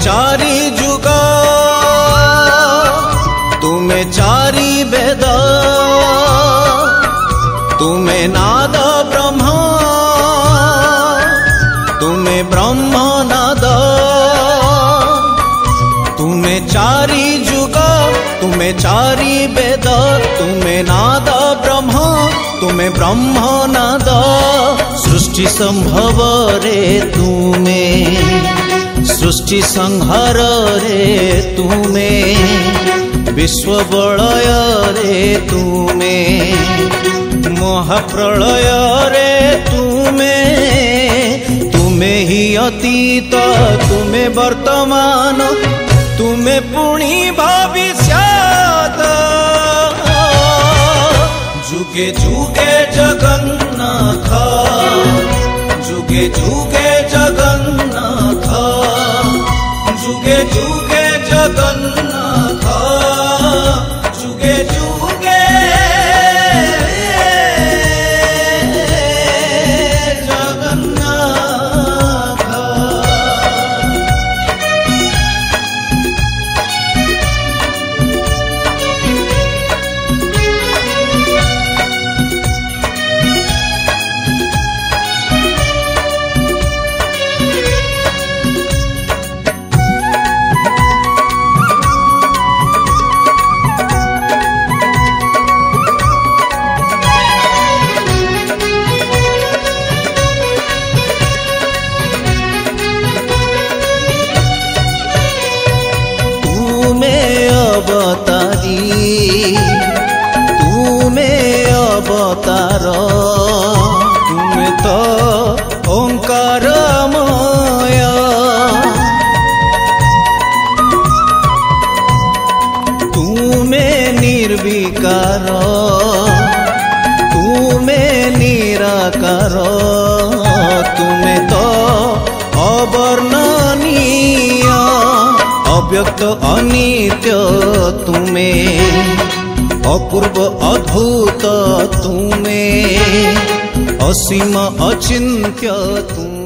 चारी जुगा तुम्हें चारी बेदा। तुम्हें नादा ब्रह्मा। तुम्हें ब्रह्मा नादा। तुम्हें चारी जुगा तुम्हें चारी बेदा। तुम्हें नादा ब्रह्मा। तुम्हें ब्रह्मा नादा। सृष्टि संभव रे तुम्हें। सृष्टि संहार रे तुमे, विश्व बलय रे तुमे, महाप्रलय रे तुमे तुमे ही अतीत, तुमे वर्तमान, तुमे पुणी भविष्य जुगे जुगे जगन्नाथ, जुगे जुगे युगे जगन्नाथ अव्यक्त अनित्य तुम्हें अपूर्व अद्भुत तुम्हें असीम अचिंत्य तुम।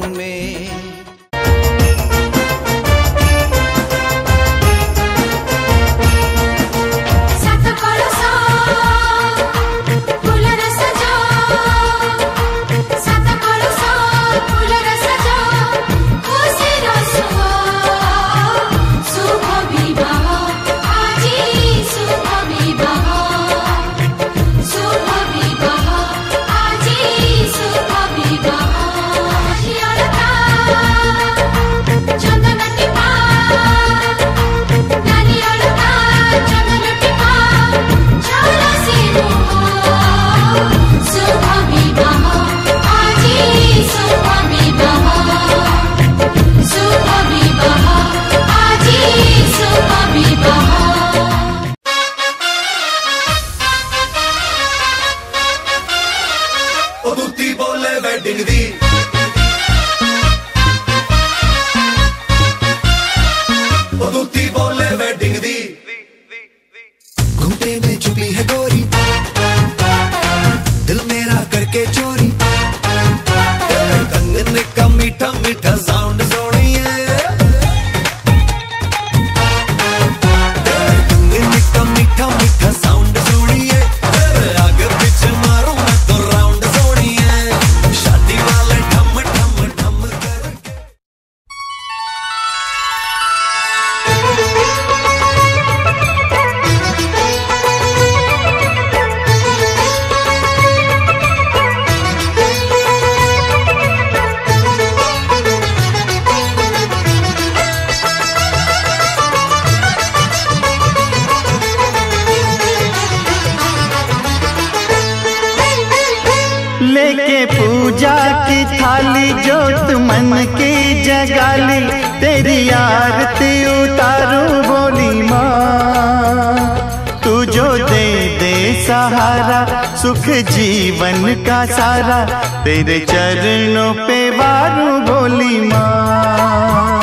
तेरे चरणों पे बारू बोली माँ।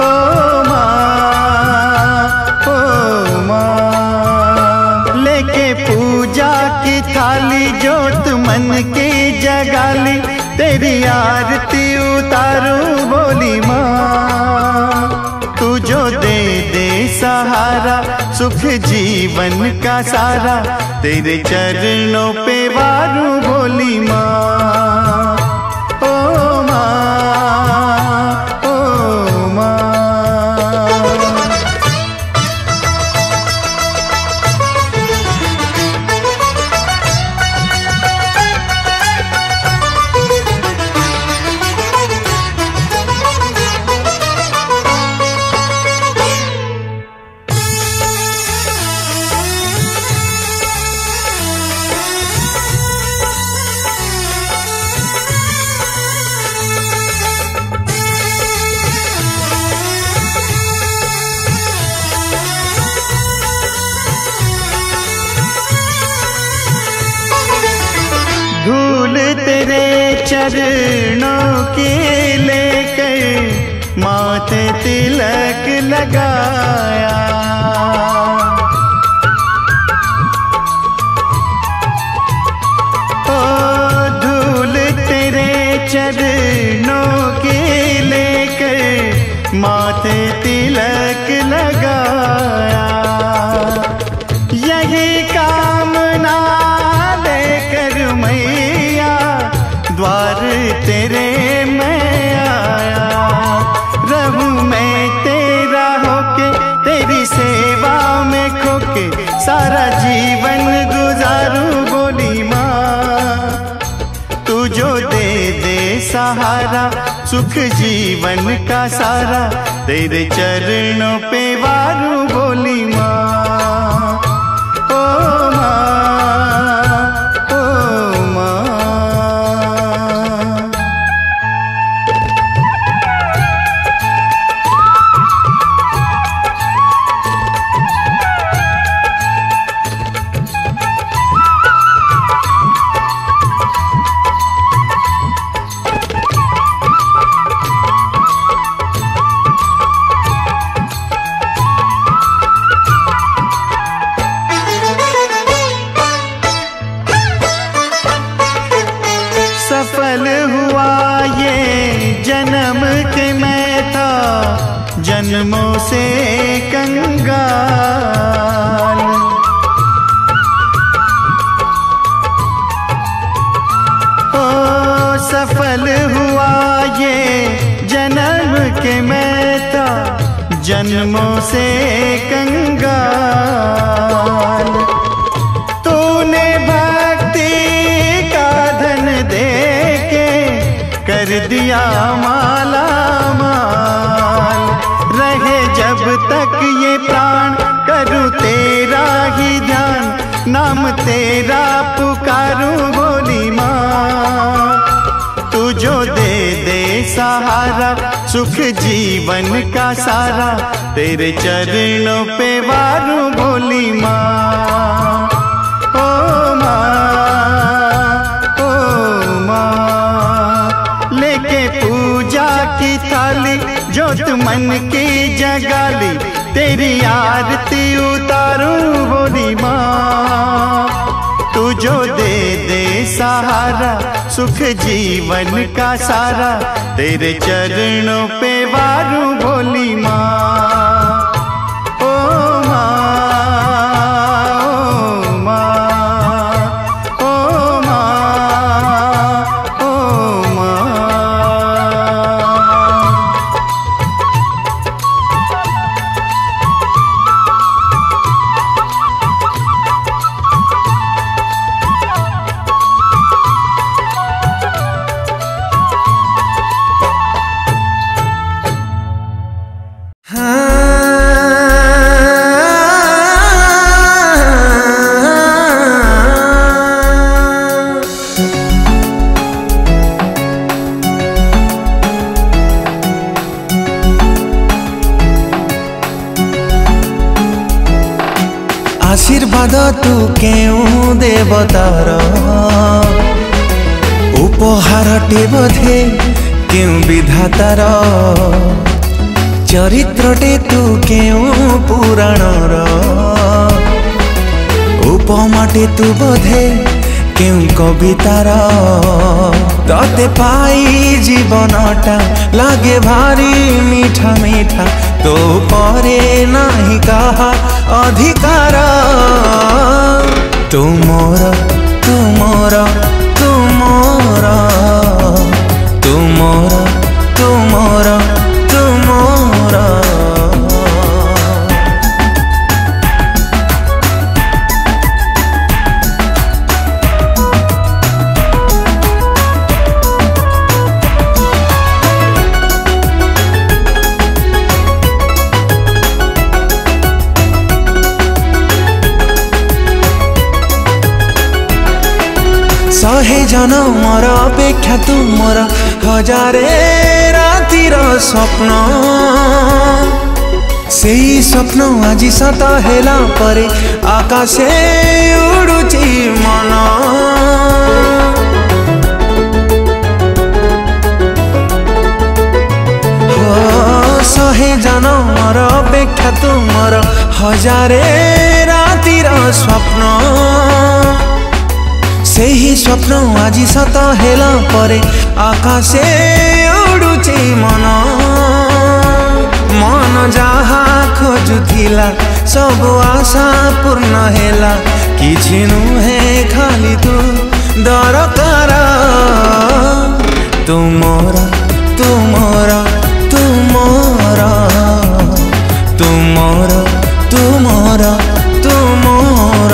ओ माँ ओ माँ। लेके पूजा की थाली जोत मन के जगाली तेरी आरती उतारू बोली माँ। तू जो दे दे सहारा, सुख जीवन का सारा। तेरे चरणों पे वारू दिया माला माल। रहे जब तक ये प्राण करूँ तेरा ही ध्यान, नाम तेरा पुकारूं बोली माँ। तू जो दे दे सहारा, सुख जीवन का सारा, तेरे चरणों पे वारू बोली माँ। जोत मन की जगाली तेरी आरती उतारू बोली माँ। तू जो दे दे सहारा, सुख जीवन का सारा, तेरे चरणों पे वारू बोली माँ। ଆଶୀର୍ବାଦ ତୁ କେଉଁ ଦେବତାର? ଉପହାରଟେ ବୋଧେ କେଉଁ ବିଧାତାର? ଚରିତ୍ରଟେ ତୁ କେଉଁ ପୁରାଣର? ଉପମାଟେ ତୁ ବୋଧେ কেউ কবিতার ততে পাই জীবনটা। লাগে ভারি মিঠা মিঠা, তো পরে নাহি কাহা অধিকার। তুমোর তুমোর তুমোর তুমোর তুমোর তুমোর। জনমর অপেক্ষা তুমর হাজারে রাতির স্বপ্ন সেই স্বপ্ন আজি সত হেলা পরে আকাশে উড়ুচি মন শহে জনমর অপেক্ষা তুমর হাজারে রাতির স্বপ্ন ସେହି ସ୍ୱପ୍ନ ଆଜି ସତ ହେଲା ପରେ ଆକାଶେ ଉଡୁଛି ମନ ମନ ଯାହା ଖୋଜୁଥିଲା ସବୁ ଆଶା ପୂର୍ଣ୍ଣ ହେଲା କିଛି ନୁହେଁ ଖାଲି ତୁ ଦରକାର ତୁମର ତୁମର ତୁମର ତୁମର ତୁମର ତୁମର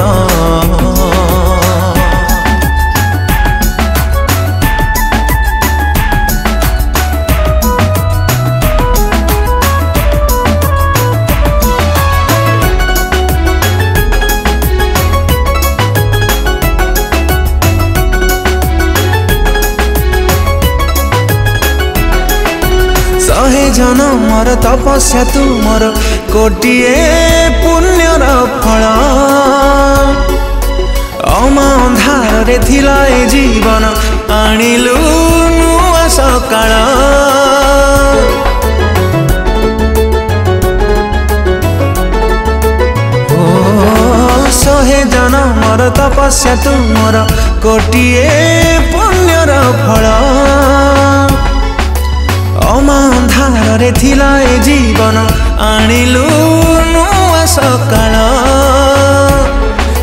ଶହେ ଜନମର ତପସ୍ୟା ତୁମର କୋଟିଏ ପୁଣ୍ୟର ଫଳ। ଅମା ଅନ୍ଧାରରେ ଥିଲା ଏ ଜୀବନ ଆଣିଲୁ ନୂଆ ସକାଳ। ଶହେ ଜନମର ତପସ୍ୟା ତୁମର କୋଟିଏ ପୁଣ୍ୟର ଫଳ। ଅମାଧାରରେ ଥିଲା ଏ ଜୀବନ ଆଣିଲୁ ନୂଆ ସକାଳ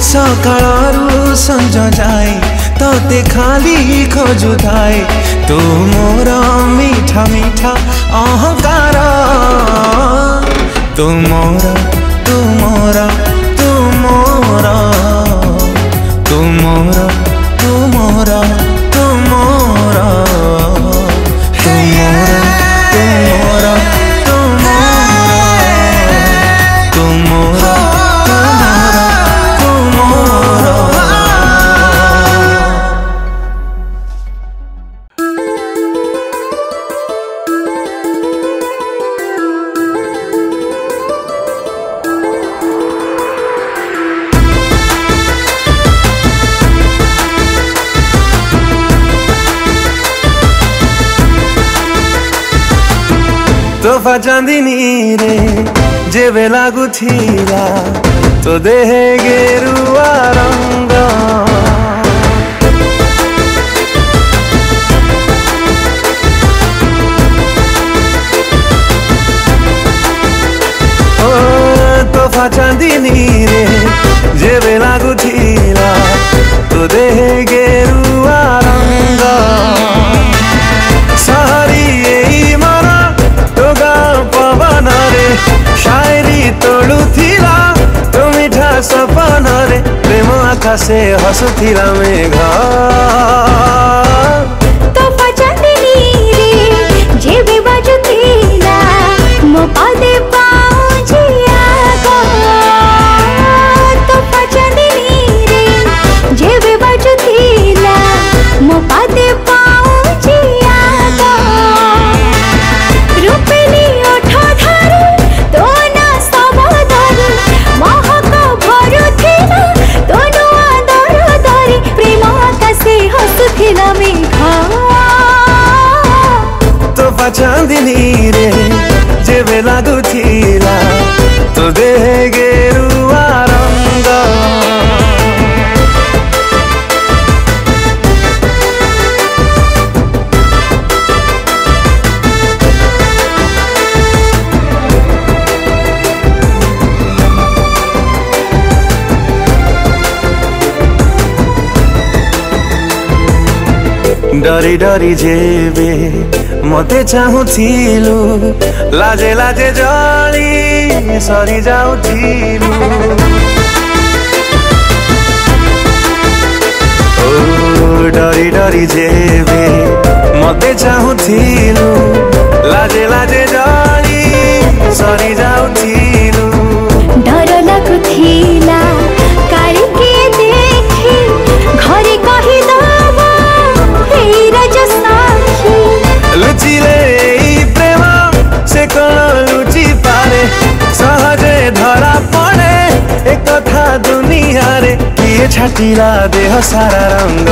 ସକାଳରୁ ସଞ୍ଜ ଯାଏ ତତେ ଖାଲି ଖୋଜୁଥାଏ ତୁ ମୋର ମିଠା ମିଠା ଅହଙ୍କାର ତୁ ମୋର ତୁ ମୋର ତୁ ମୋର ତୁ ମୋର ତୁ ମୋର ତୁ ମୋର ତୁ ମୋର চাঁপা চাঁদিনী রে, যে বেলা গুথিরা তো দেহে গেরুয়া রঙ্গ। তোফা চাঁদিনী রে, যে বেলা গুথিরা তো দেহে গেরুয়া রঙ্গ। शायरी तोड़ू थिला तो मीठा सपन रे प्रेम आखा से हसु थिला मेघ तो पचंदनी रे जे भी बाजू थिला मो बाबा चांदनी रे जे लागू थीला तो देगे ଡରି ଡରି ଯେବେ ମତେ ଚାହୁଁଥିଲୁ ଲାଜେ ଲାଜେ ଜଳି ସରି ଯାଉଥିଲୁ ଡରି ଡରି ଯେବେ ମତେ ଚାହୁଁଥିଲୁ ଲାଜେ ଲାଜେ ଜଳି ସରି ଯାଉଥିଲୁ ଡର ଲାଗୁଥିଲା যে কোন লুচি পারে সহজে ধরা পড়ে এ কথা দুনিয়ারে দিয়ে ছাটিলা দেহ সারা রঙ্গ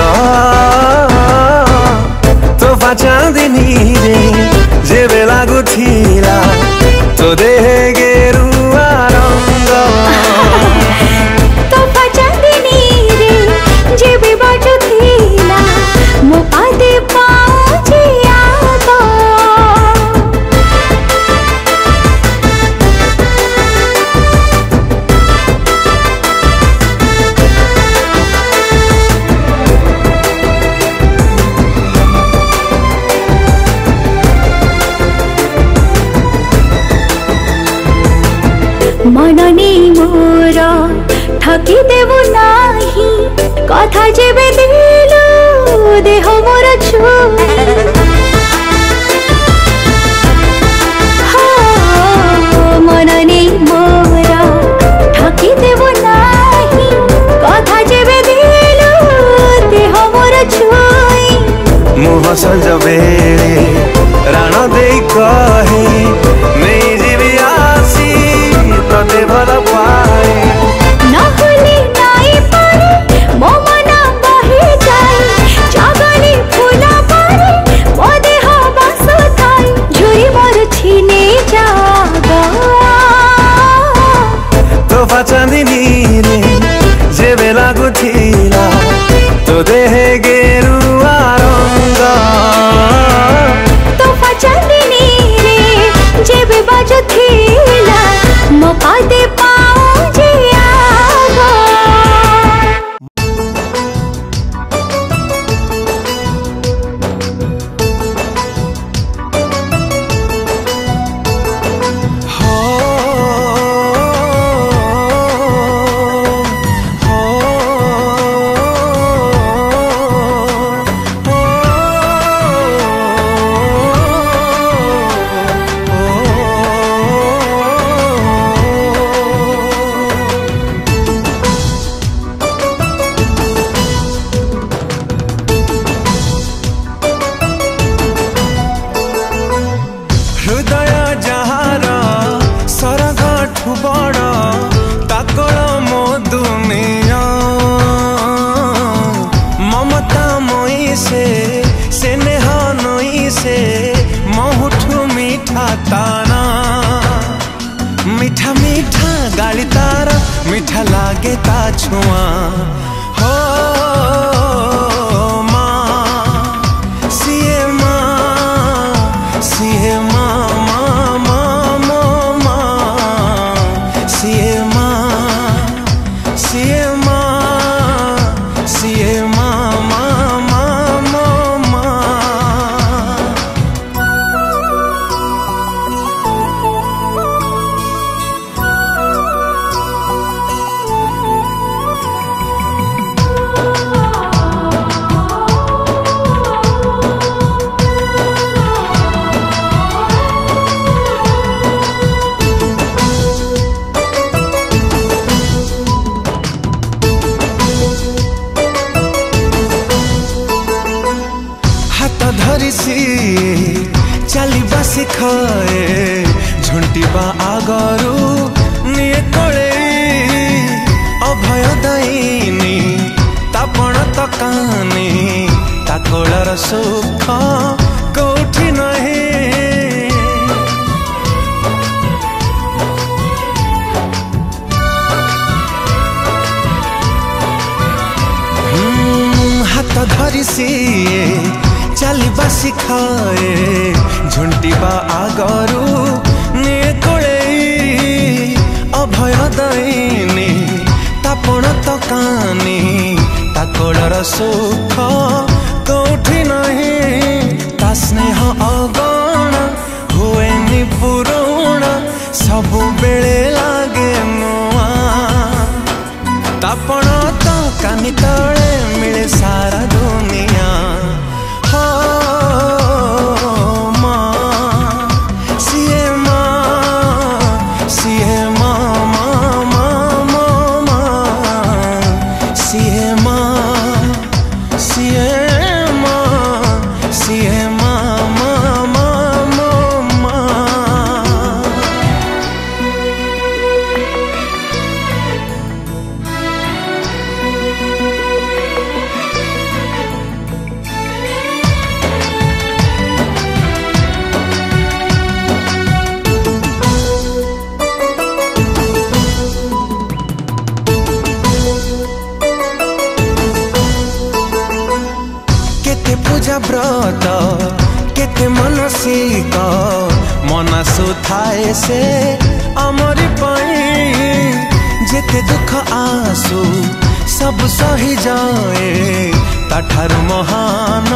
তোফা চাঁদিনী রে যে বেলা গুছিলা 아, 어서 ହାତ ଧରି ସିଏ ଚାଲିବା ଶିଖାଏ ଝୁଣ୍ଟିବା ଆଗରୁ ନିଏ କୋଳେଇ ଅଭୟ ଦଇନି ତାପଣ ତ କାନି ତା କୋଳର ସୁଖ କୋଉଠି ନାହିଁ ତା ସ୍ନେହ ଅଗଣ ହୁଏନି ପୁରୁଣ ସବୁବେଳେ ଲାଗେ ନୂଆ ତାପଣ का तोड़े मिले सारा दुनिया। सब सही जाए तठर महान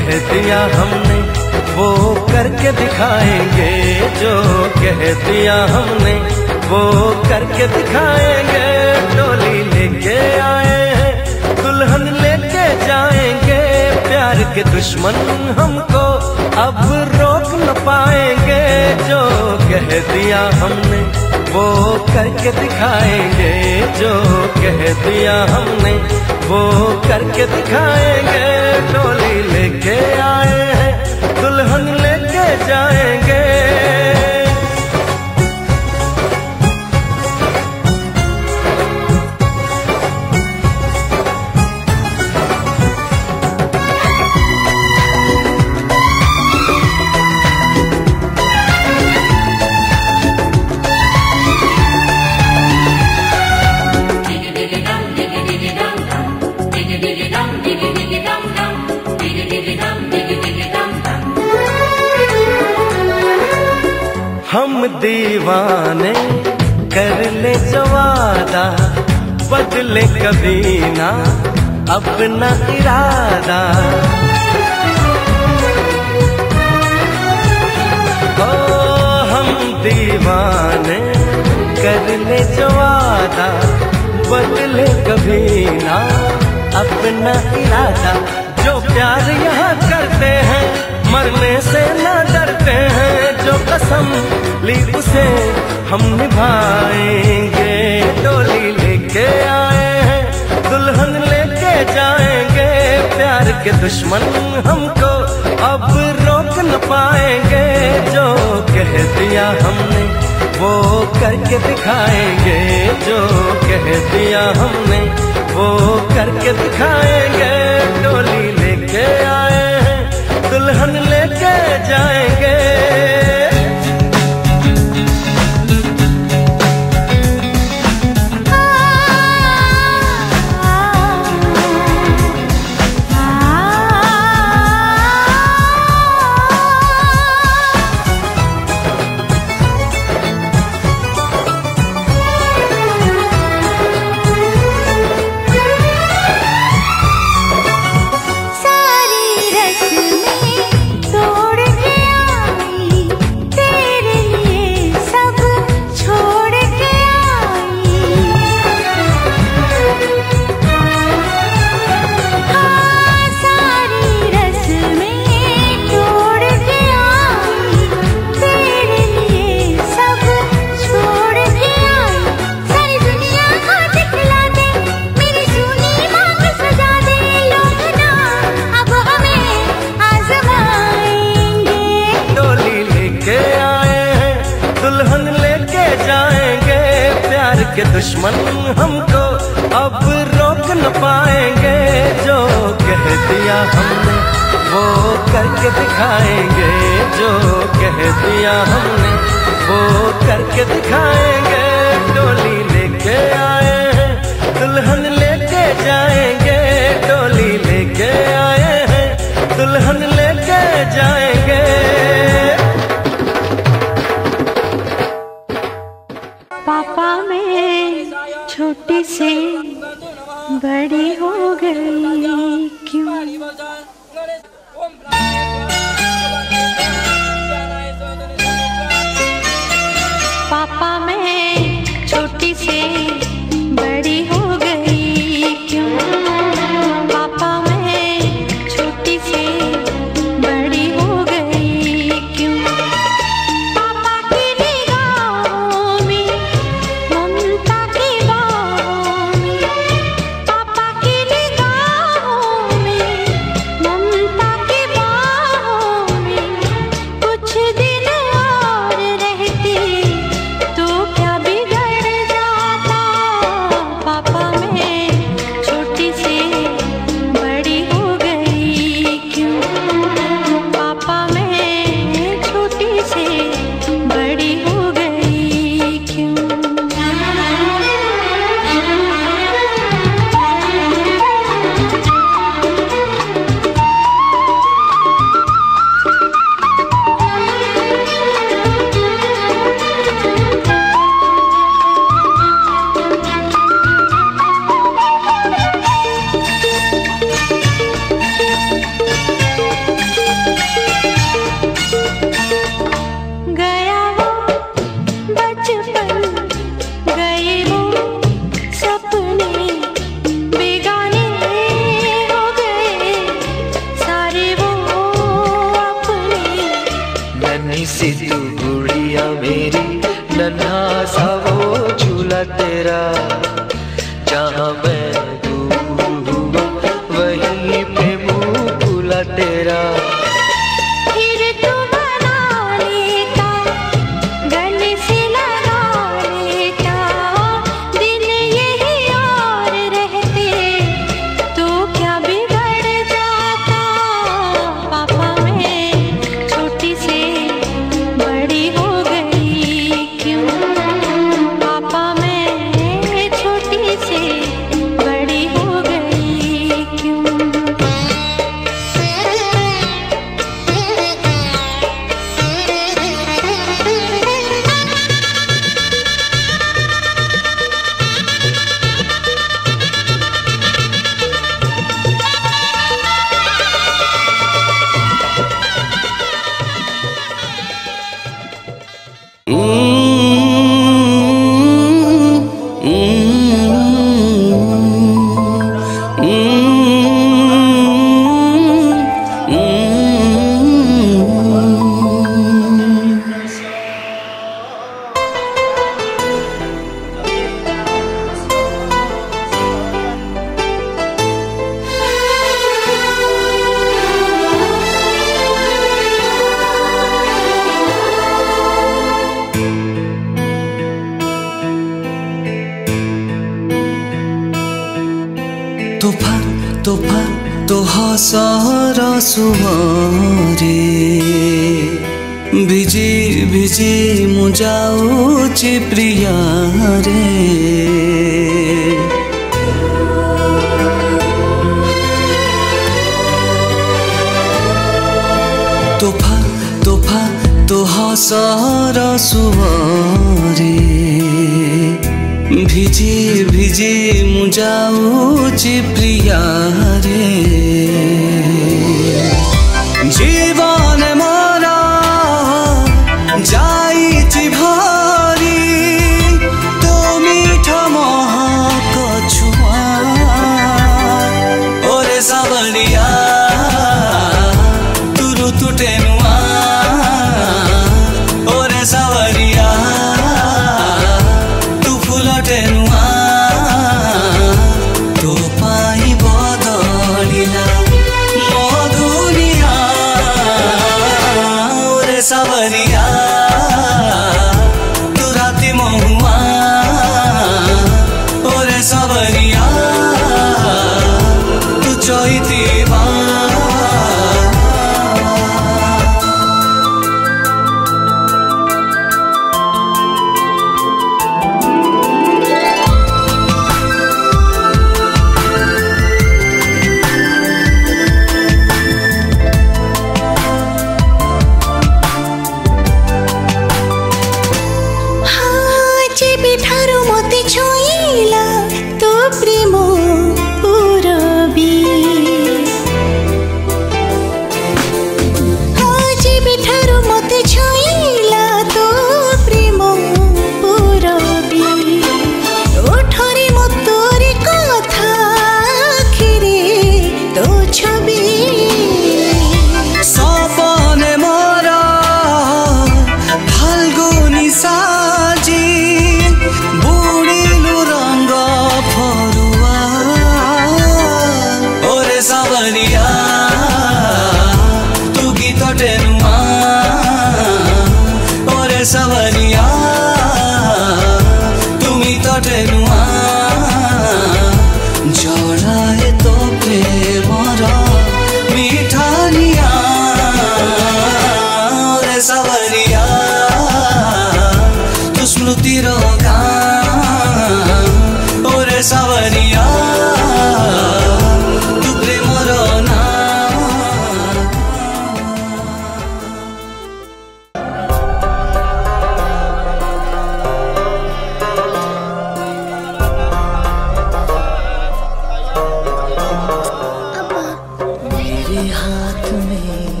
हाथ में,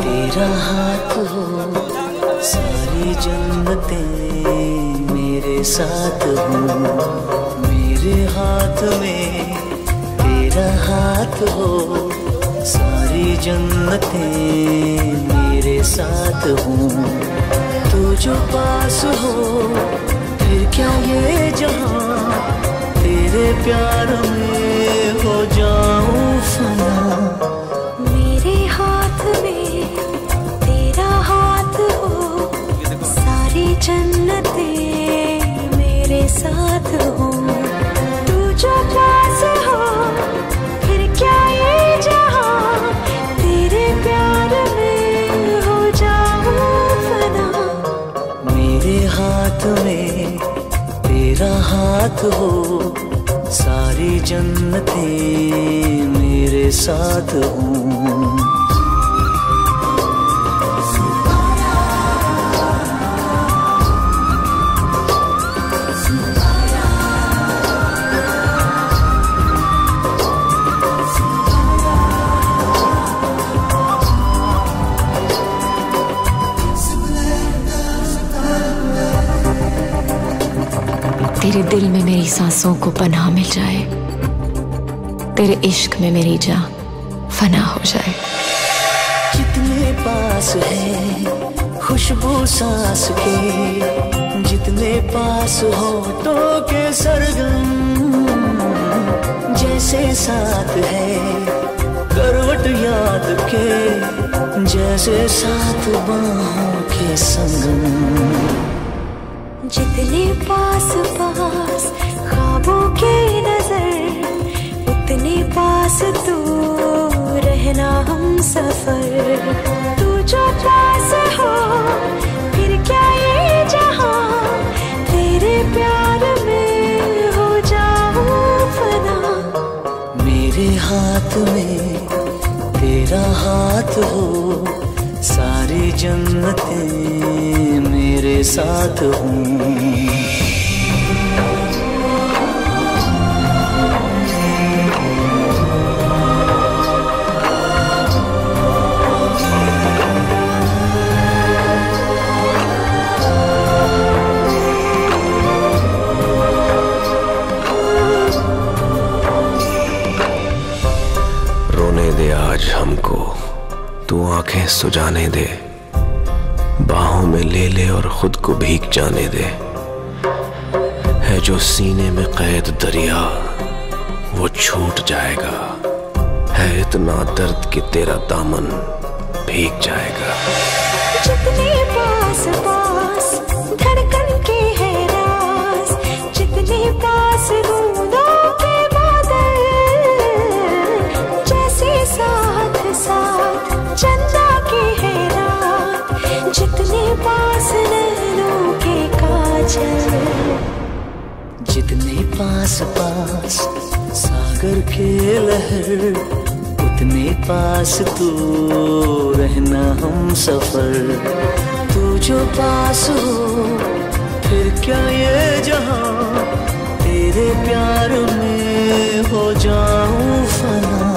तेरा हाथ हो। सारी जन्नतें मेरे साथ हूँ। मेरे हाथ में तेरा हाथ हो। सारी जन्नतें मेरे साथ हूँ। तू जो पास हो, फिर क्या ये जहाँ? तेरे प्यार में हो जाऊँ। हाथ हो सारी जन्नतें मेरे साथ हूँ। तेरे दिल में मेरी सांसों को पनाह मिल जाए। तेरे इश्क में मेरी जान फना हो जाए। जितने पास है खुशबू सांस के, जितने पास हो तो के सरगम, जैसे साथ है करवट याद के, जैसे साथ बाहों के संगम। जितने पास पास ख्वाबों के नज़र, उतने पास तू रहना हम सफ़र। तू जो पास हो, फिर क्या ये जहाँ? तेरे प्यार में हो जाऊँ फना। मेरे हाथ में तेरा हाथ हो सारी जन्नतें मेरे साथ हूँ। आज हमको। तू आँखें सुजाने दे। बाहों में ले ले और खुद को भीग जाने दे। है जो सीने में कैद दरिया, वो छूट जाएगा। है इतना दर्द कि तेरा दामन भीग जाएगा। जितने पास पास जितने पास पास सागर के लहर, उतने पास तू रहना हम सफ़र। तू जो पास हो, फिर क्या ये जहाँ? तेरे प्यार में हो जाऊँ फना।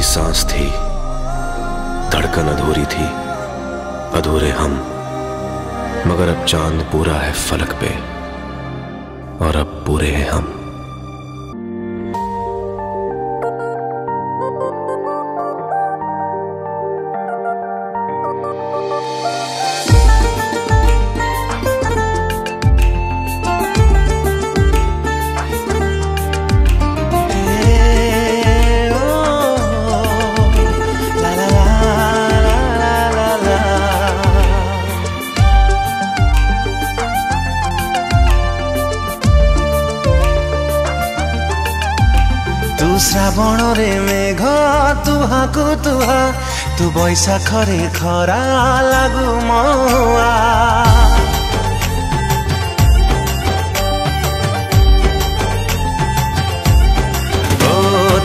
अधूरी सांस थी, धड़कन अधूरी थी, अधूरे हम। मगर अब चाँद पूरा है फलक पे, और अब पूरे हैं हम। ବୈଶାଖରେ ଖରା ଲାଗୁ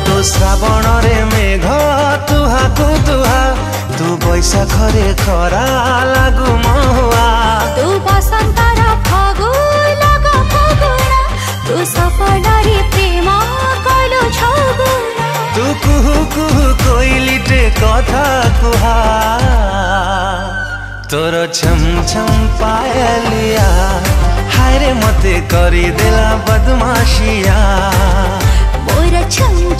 ତୁ ଶ୍ରାବଣରେ ମେଘ ତୁହାକୁ ତୁହା ତୁ ବୈଶାଖରେ ଖରା ଲାଗୁ ମଆ त छ हरे मती गरिदिला बदमाशिया। मेरो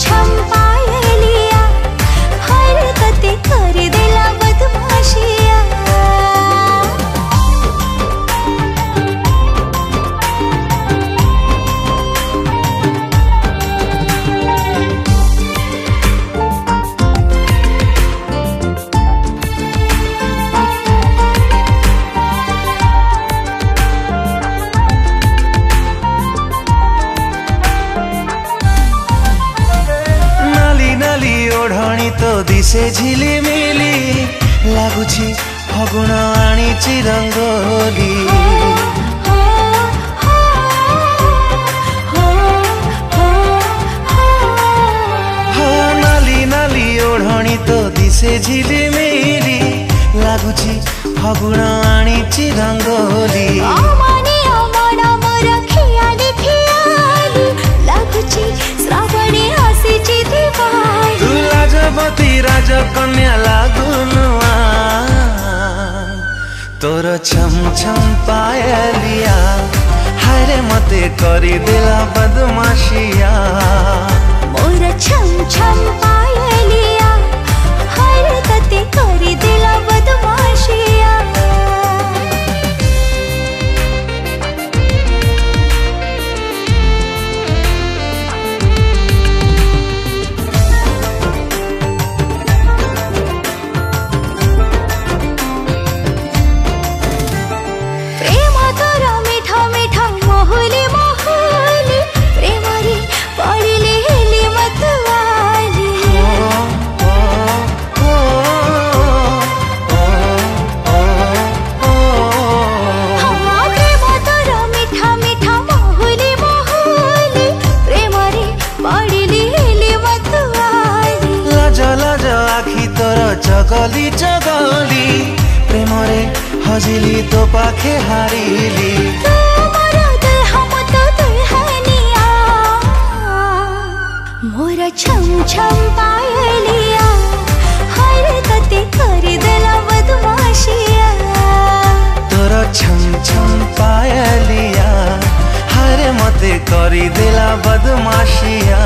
छम्पालिया हरे मती गरिदेला बदमाशिया। ସେ ଝିଲିମିଲି ଲାଗୁଛି ଫଗୁଣ ଆଣିଛି ରଙ୍ଗୋଲି ନାଲି ନାଲି ଓଢ଼ଣୀ ତ ଦିଶେ ଝିଲିମିଲି ଲାଗୁଛି ଫଗୁଣ ଆଣିଛି ରଙ୍ଗୋଲି যুবতী রাজকন্যা লাগুনুয়া তোর ছম ছম পায়ালিয়া হায়রে মতে করি দিলা বদমাশিয়া মোর ছম ছম পায়ালিয়া হায়রে ততে করি দিলা মোহরে হজিলি তো পাখে হারিলি। মোর ছম ছম পায়লিয়া হর ততে করি দেলা বদমাশিয়া তোর ছম ছম পায়লিয়া হরে মতে করি দেলা বদমাশিয়া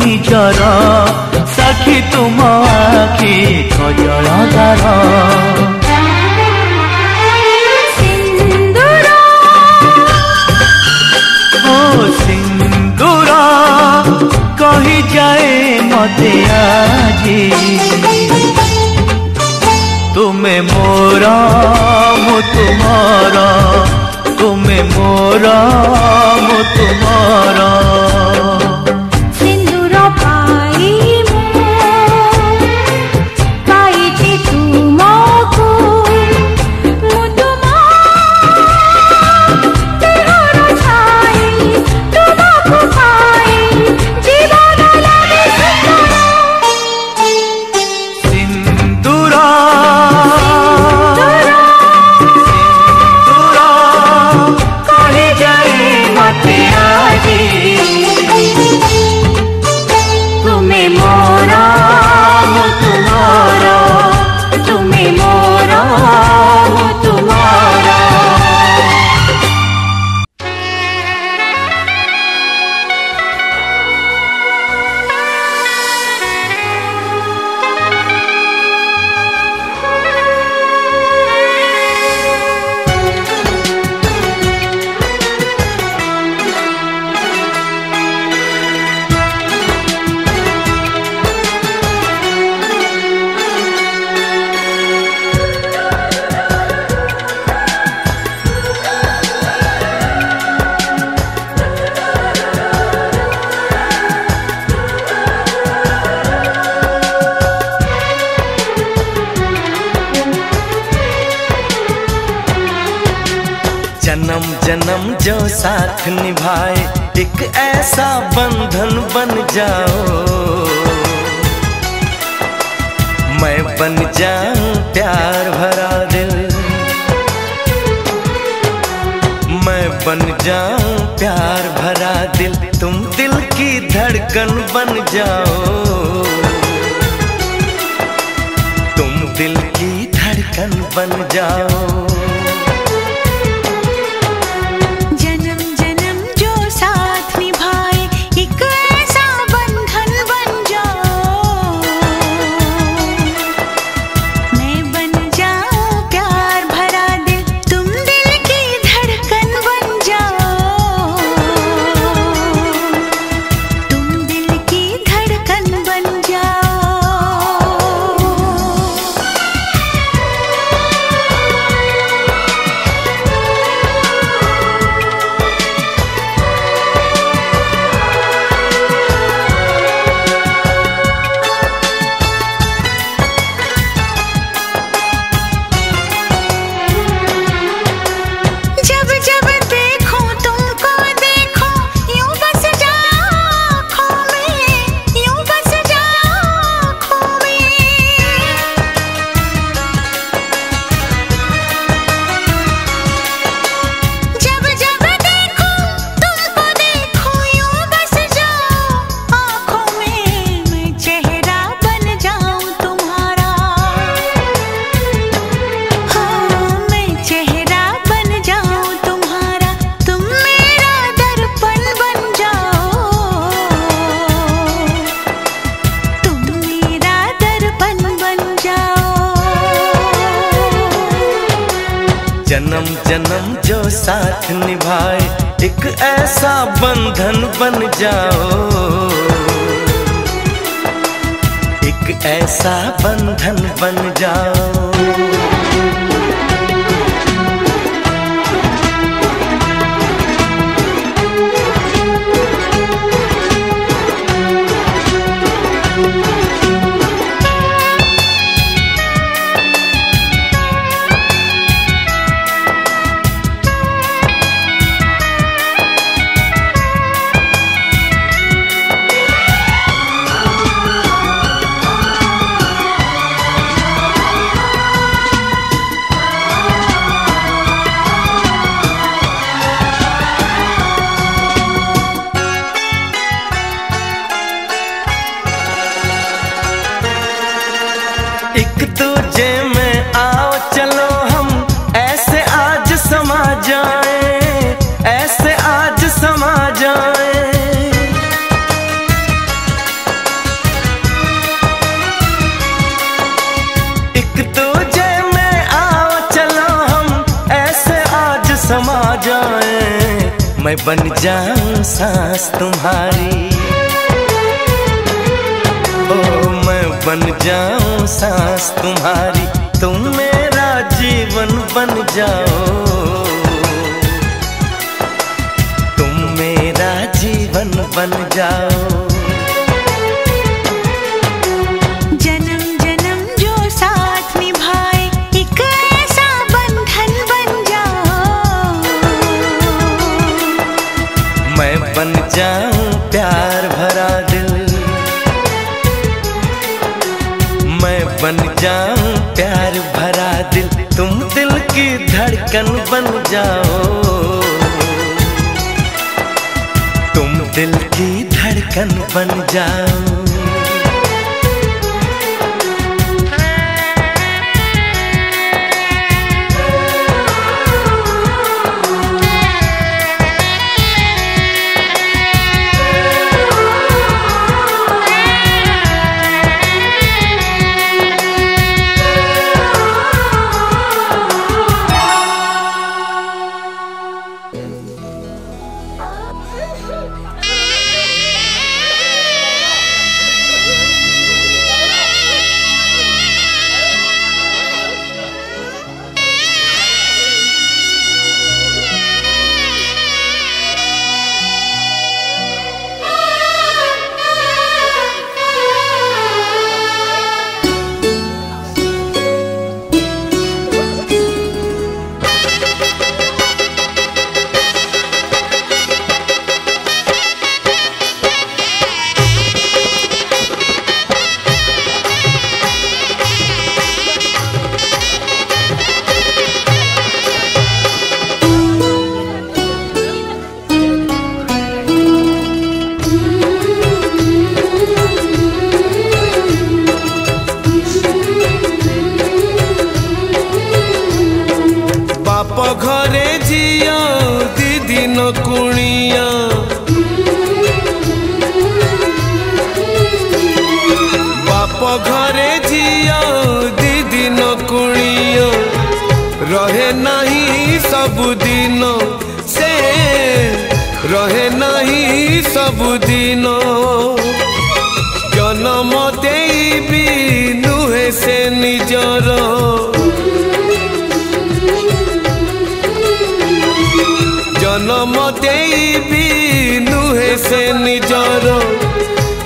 ନିଜର ସାକ୍ଷୀ ତୁମ ଆଖି କଜଳ ଧାର ଓ ସିନ୍ଦୁର କହିଯାଏ ମତେ ଆଜି ତୁମେ ମୋର ମୁଁ ତୁମର ତୁମେ ମୋର ମୁଁ ତୁମର ऐसा बंधन बन जाओ। सास तुम्हारी। ओ, मैं बन जाऊँ सास तुम्हारी। तुम मेरा जीवन बन जाओ। तुम मेरा जीवन बन जाओ। लगन बन जाओ। तुम दिल की धड़कन बन जाओ।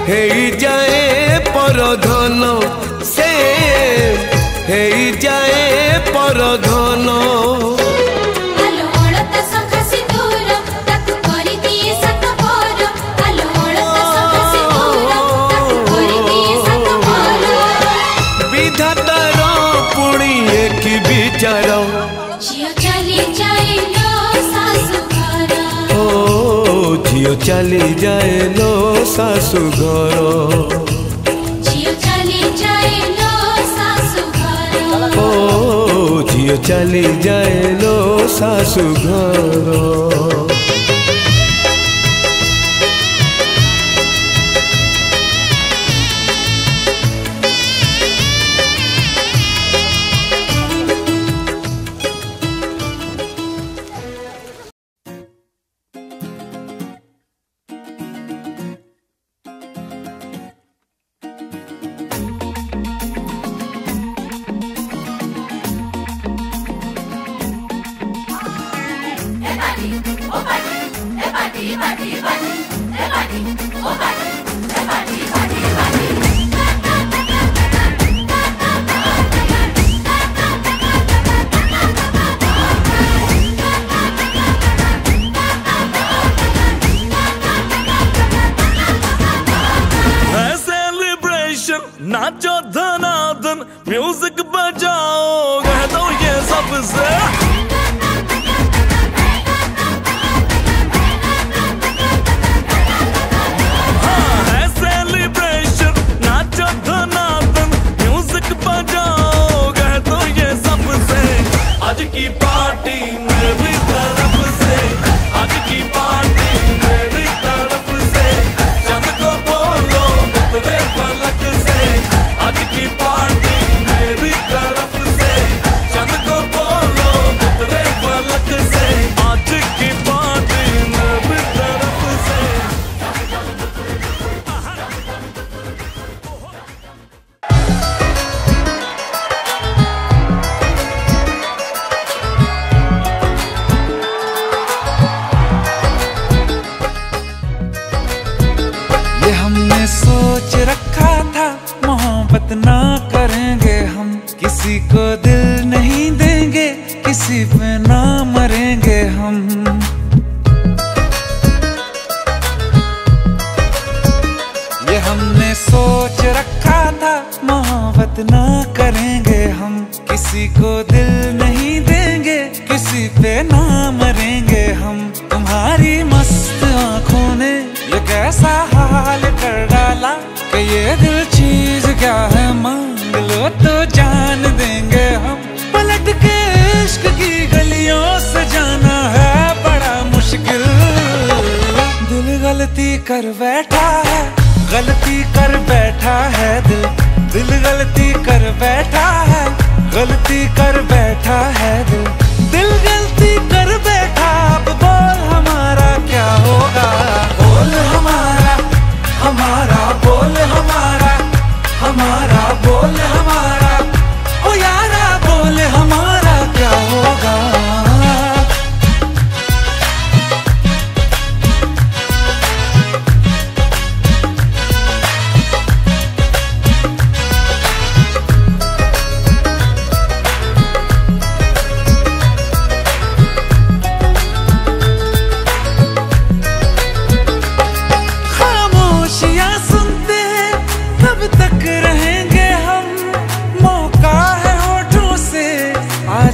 ହେଇଯାଏ ପରଧନ ସେ ହେଇଯାଏ ପରଧନ जियो चली जाए लो सासु घर। ओ जियो चली जाए लो सासु घर।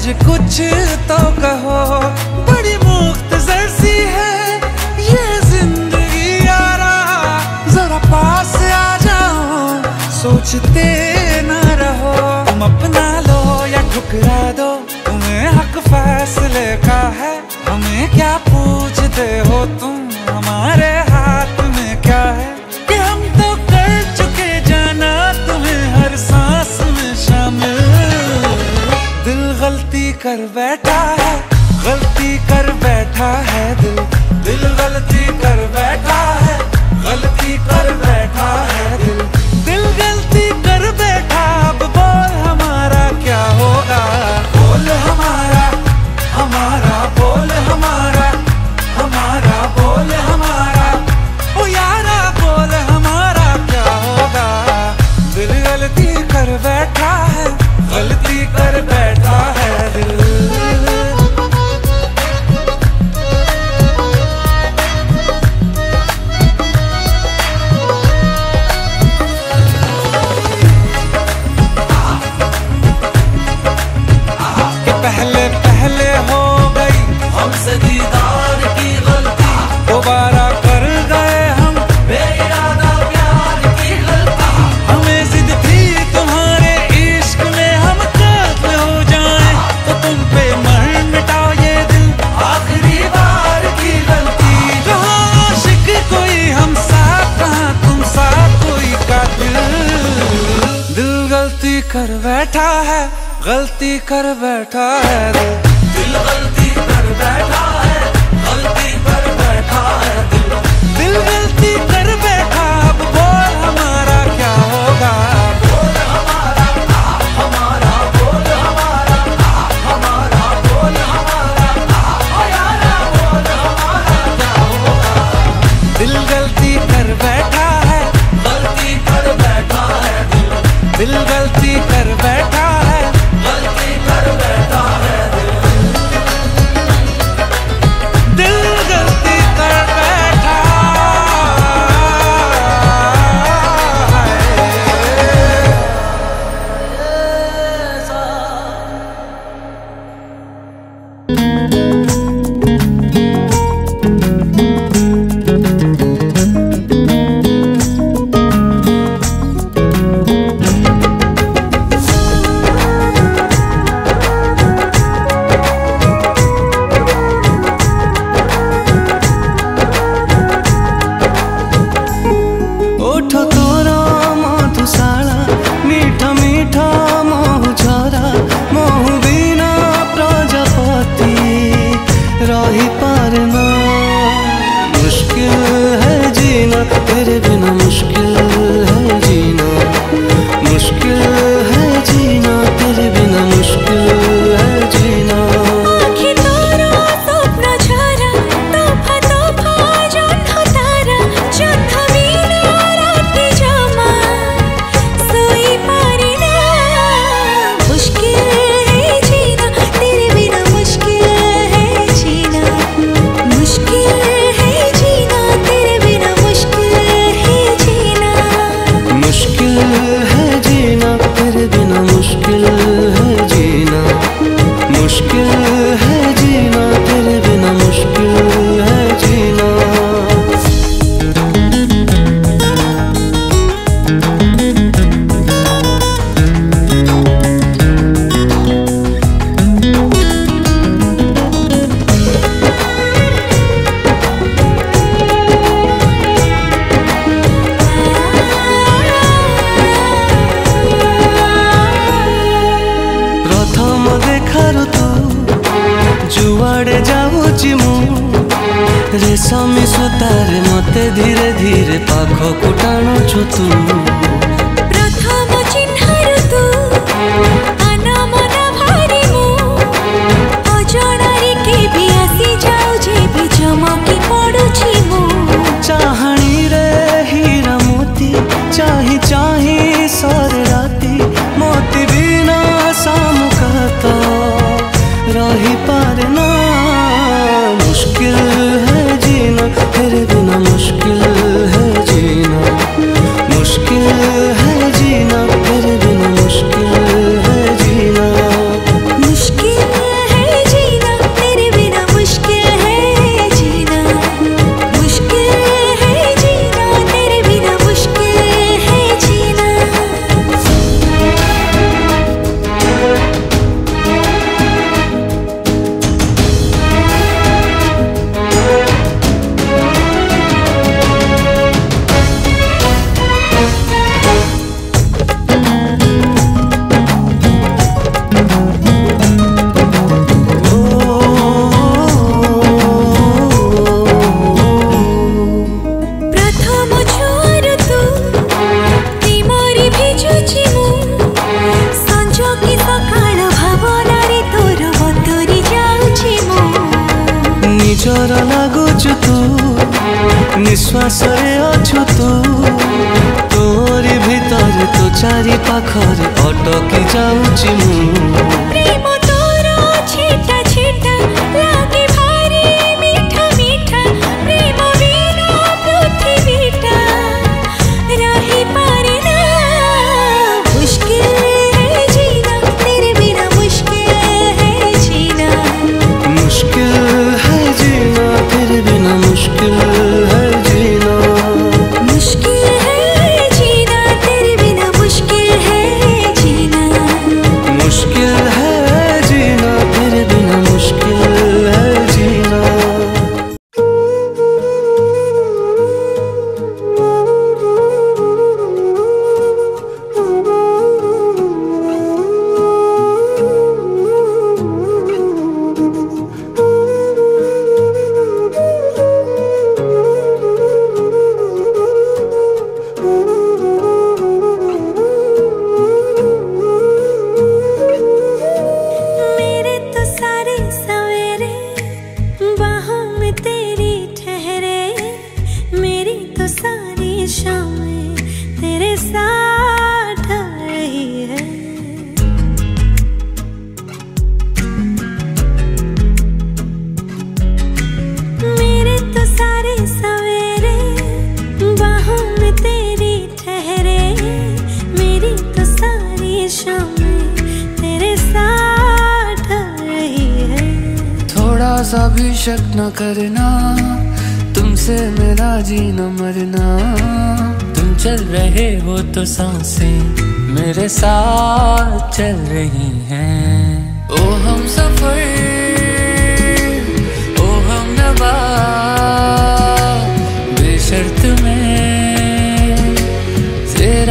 आज कुछ तो कहो। बड़ी मुक्त जैसी है ये ज़िंदगी यारा। जरा पास आ जाओ, सोचते ना रहो। तुम अपना लो या ठुकरा दो, तुम्हें हक फैसले बैठा है गलती कर बैठा है दिल दिल गलती मस्ती कर बैठा है दिल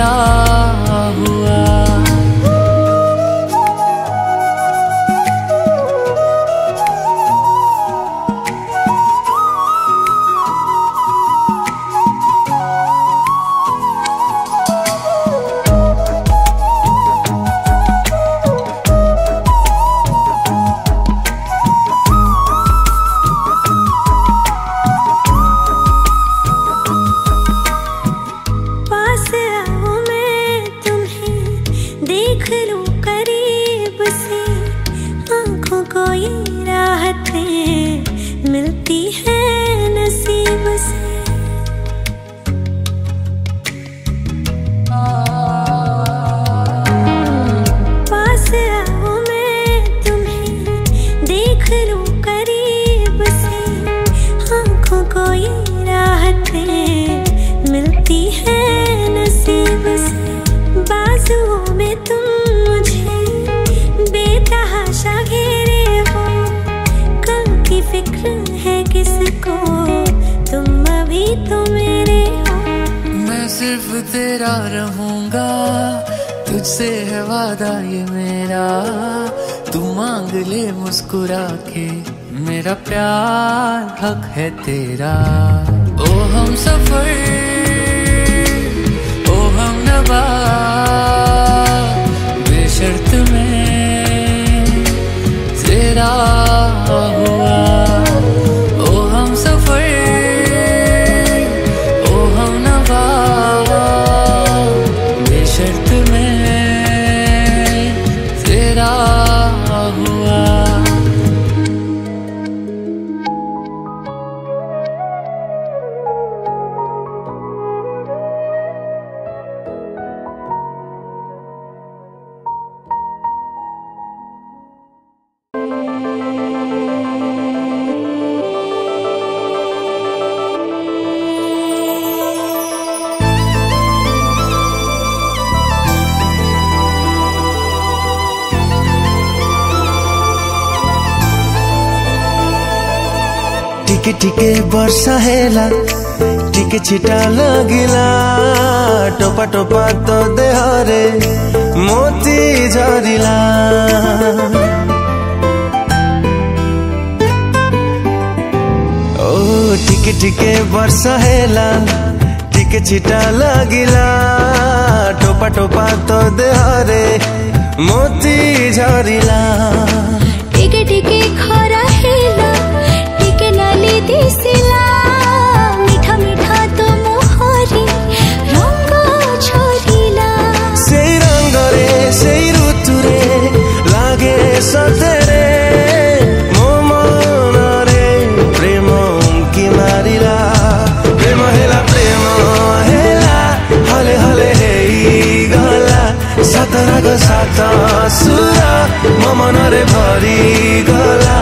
mirar. है କିଛିଟା ଲାଗିଲା ଟୋପା ଟୋପା ତୋ ଦେହରେ ମୋତି ଝରିଲା ଓ ଟିକେ ଟିକେ ବର୍ଷା ହେଲା ଟିକେ ଛିଟା ଲାଗିଲା ଟୋପା ଟୋପା ତୋ ଦେହରେ ମୋତି ଝରିଲା মনরে ভরি গলা।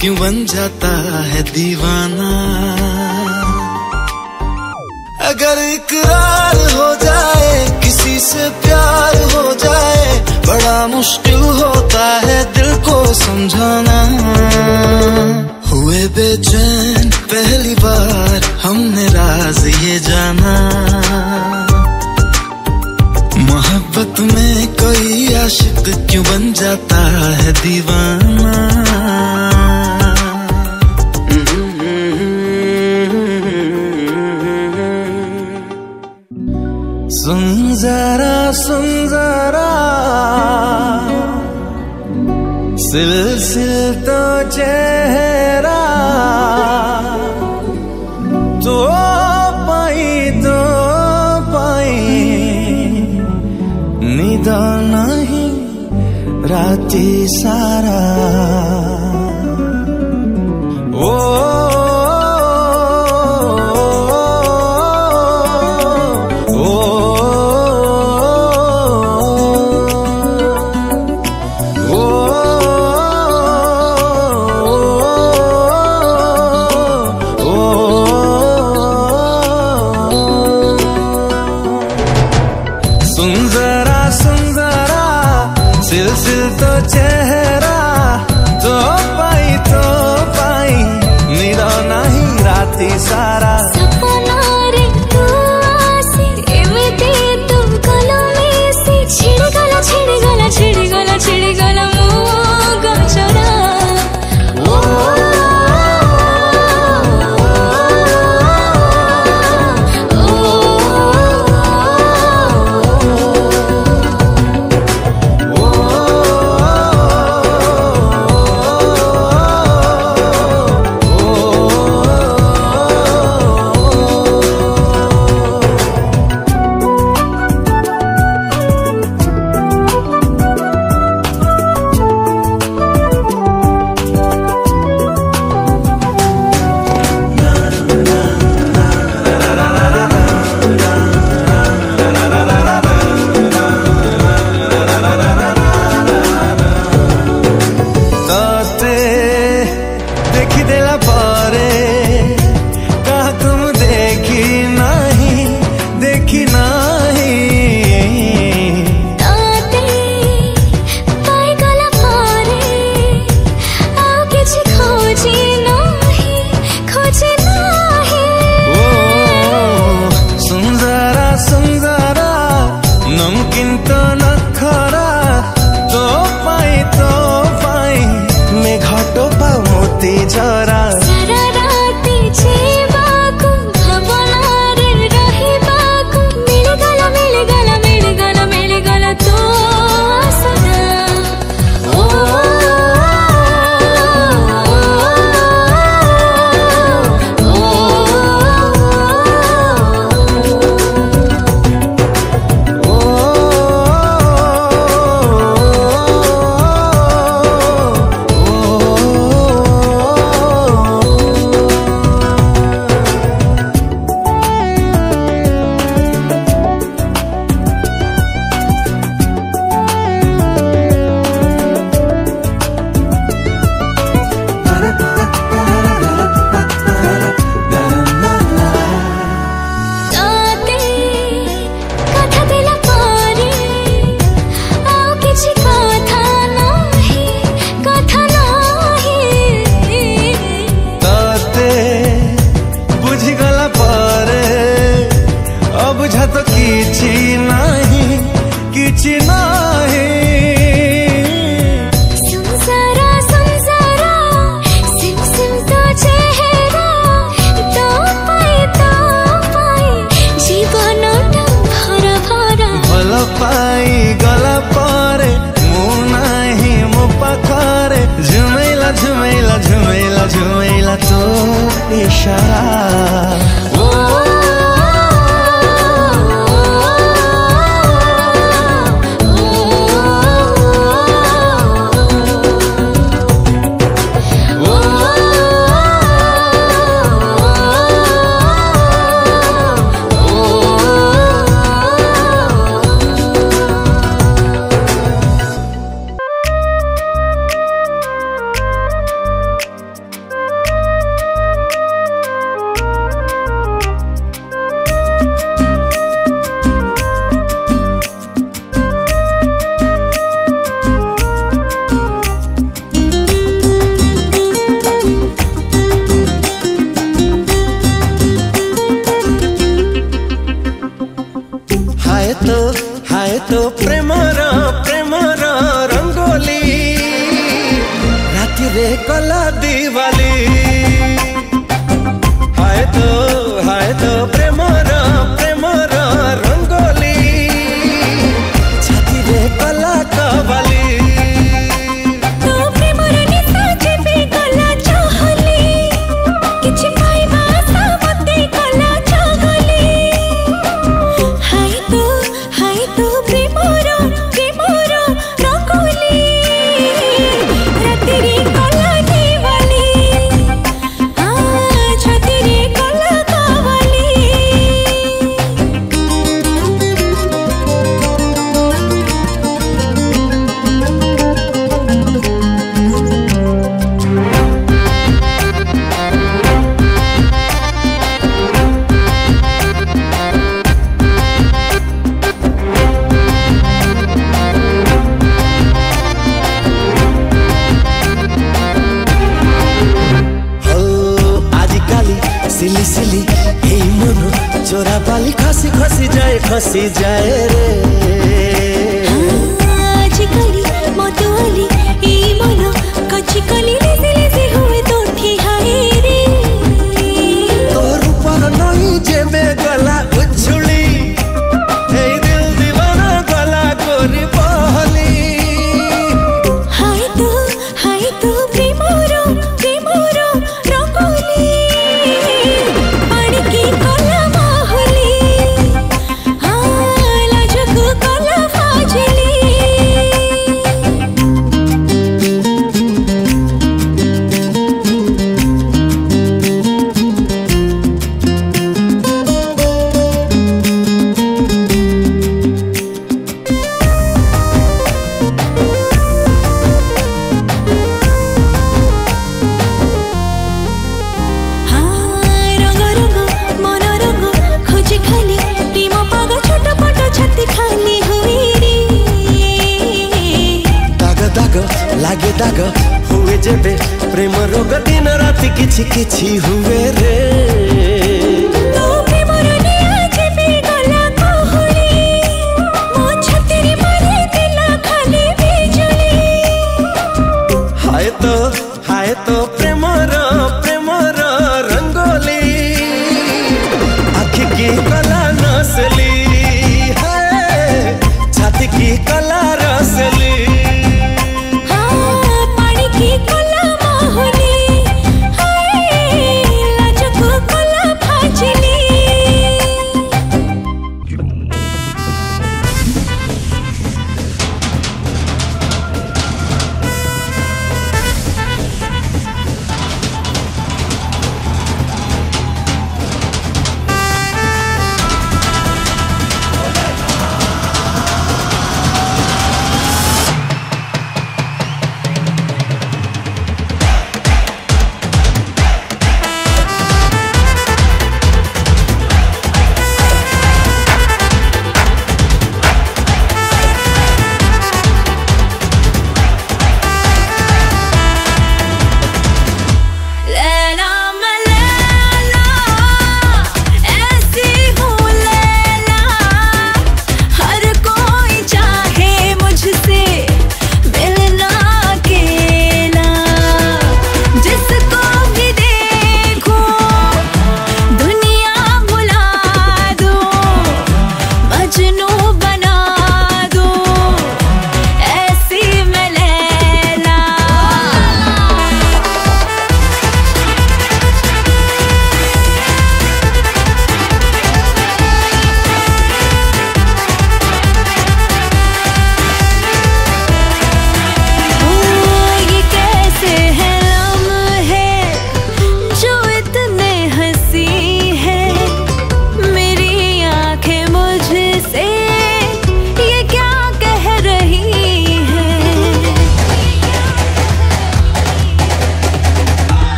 क्यों बन जाता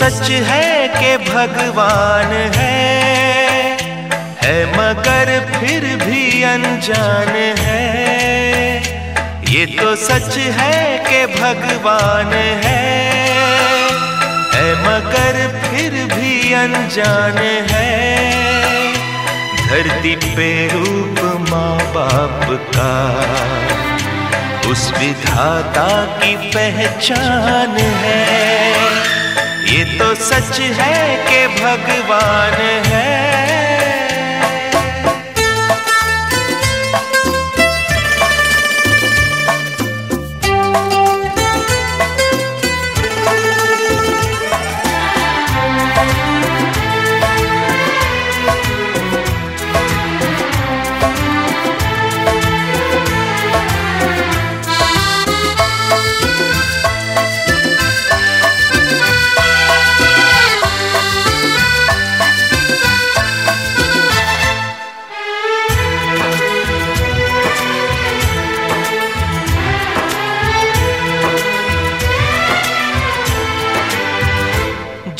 सच है कि भगवान है। है मगर फिर भी अनजान है। ये तो सच है कि भगवान है। है मगर फिर भी अनजान है। धरती पे रूप माँ बाप का, उस विधाता की पहचान है। सच है कि भगवान है।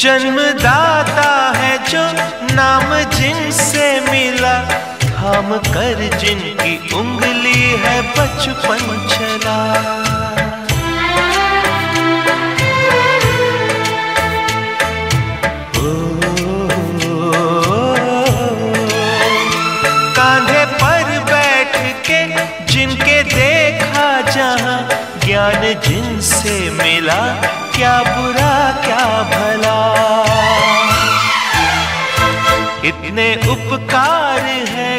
जन्मदाता है जो नाम जिनसे मिला। थाम कर जिनकी उंगली है बचपन चला कांधे पर बैठ के जिनके देखा जहाँ ज्ञान जिनसे मिला, क्या बुरा, क्या भला। इतने उपकार है।